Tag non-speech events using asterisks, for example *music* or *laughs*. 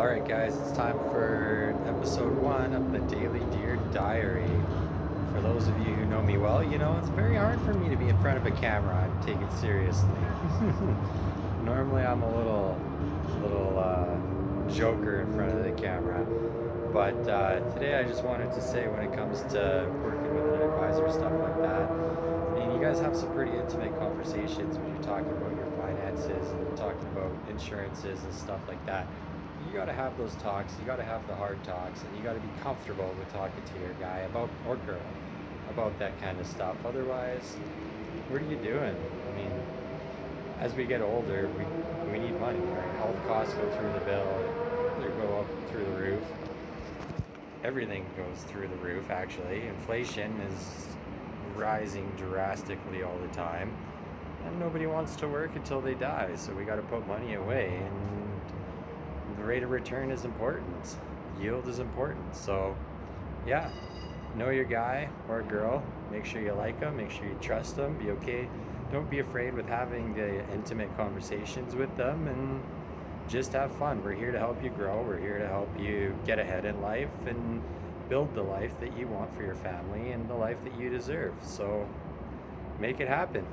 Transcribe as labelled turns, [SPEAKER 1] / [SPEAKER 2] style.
[SPEAKER 1] Alright guys, it's time for episode one of the Daily Dear Diary. For those of you who know me well, you know it's very hard for me to be in front of a camera and take it seriously. *laughs* Normally I'm a little, little uh, joker in front of the camera. But uh, today I just wanted to say when it comes to working with an advisor, stuff like that, and you guys have some pretty intimate conversations when you're talking about your finances and talking about insurances and stuff like that you got to have those talks. You got to have the hard talks, and you got to be comfortable with talking to your guy about or girl about that kind of stuff. Otherwise, what are you doing? I mean, as we get older, we we need money. Our health costs go through the bill. They go up through the roof. Everything goes through the roof. Actually, inflation is rising drastically all the time, and nobody wants to work until they die. So we got to put money away and the rate of return is important. Yield is important. So, yeah, know your guy or girl. Make sure you like them. Make sure you trust them. Be okay. Don't be afraid with having the intimate conversations with them and just have fun. We're here to help you grow. We're here to help you get ahead in life and build the life that you want for your family and the life that you deserve. So, make it happen.